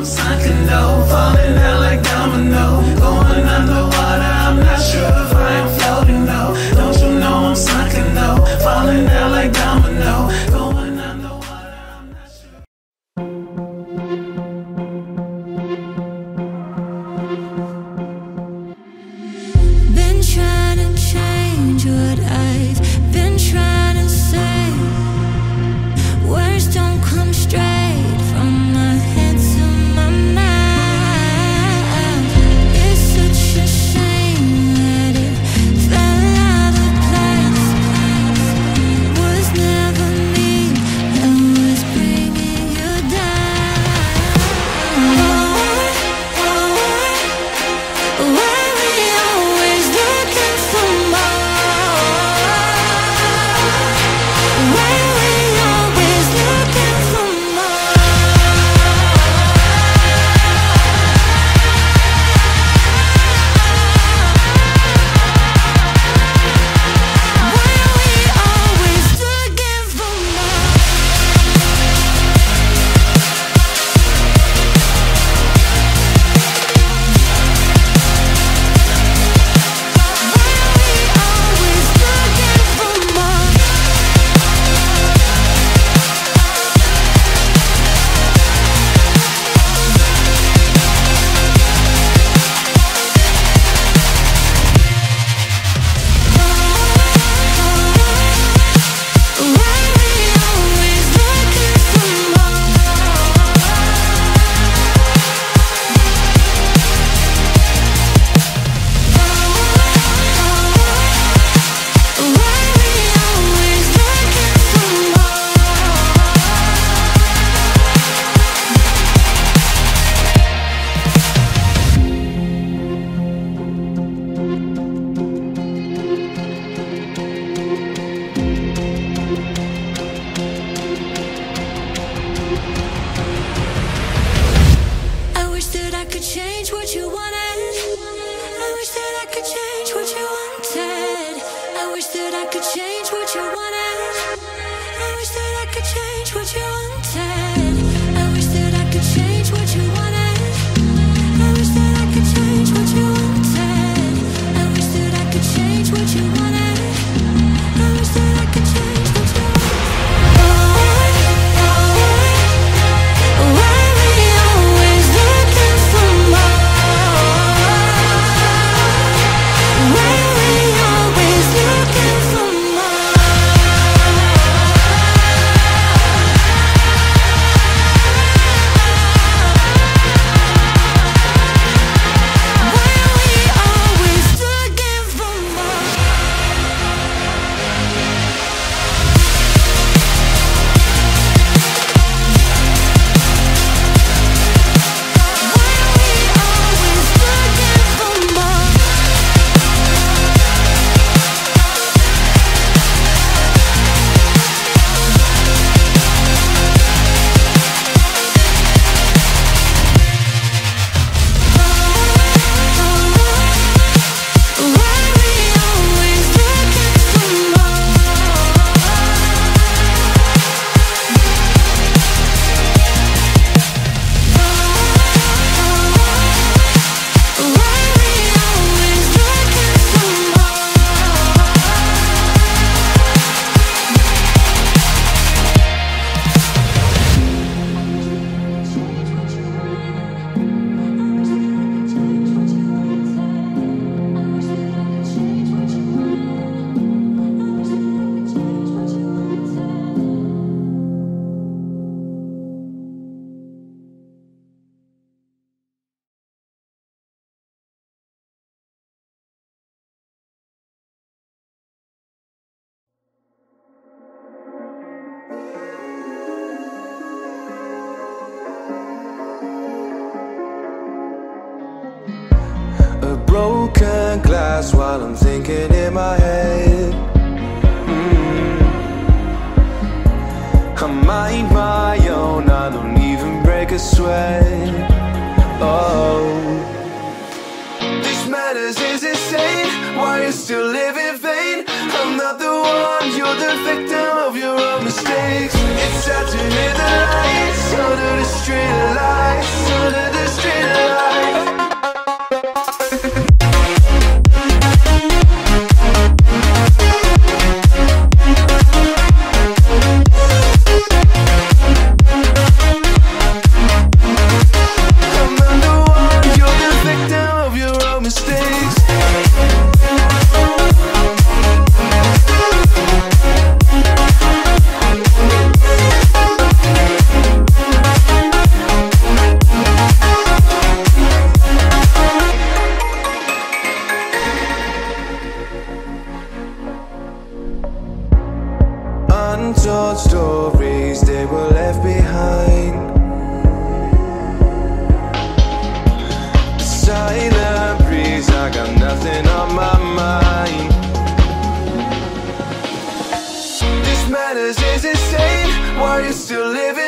I'm sinking low, falling out like domino. Going underwater, I'm not sure if I'm could change what you wanted. I wish that I could change what you wanted. mind my own. I don't even break a sweat. Oh. This madness is insane Why you still live in vain? I'm not the one, you're the victim of your own mistakes. It's sad to hear the lights Under the street lights Under the street lights. untold stories they were left behind. The silent breeze, I got nothing on my mind. This matters is insane. Why are you still living?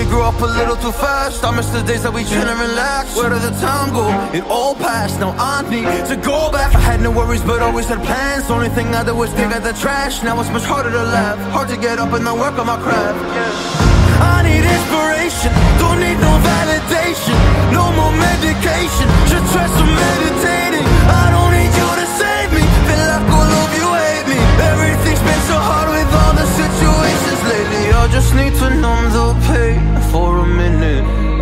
We grew up a little too fast. I miss the days that we chill and relax. Where did the time go? It all passed. Now I need to go back. I had no worries, but always had plans. Only thing I did was dig at the trash. Now it's much harder to laugh. Hard to get up and then work on my craft. I need inspiration. Don't need no validation. No more medication. Just try some meditating. I don't need you to save me. Feel like all of you hate me. Everything's been so hard with all the situations lately.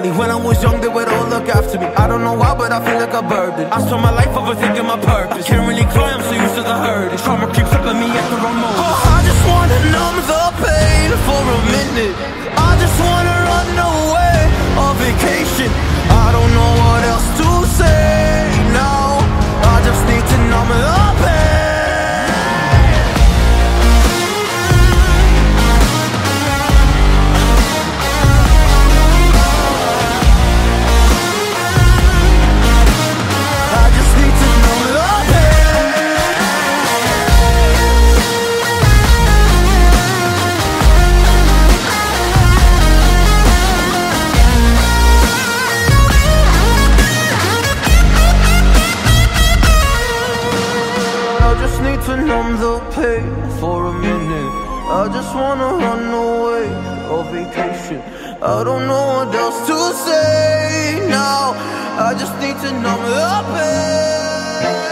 family. When I was young, they would all look after me. I don't know why, but I feel like a burden. I spent my life overthinking my purpose. I Can't really cry, I'm so used to the hurt. Trauma keeps vacation. I don't know what else to say now. I just need to numb the pain.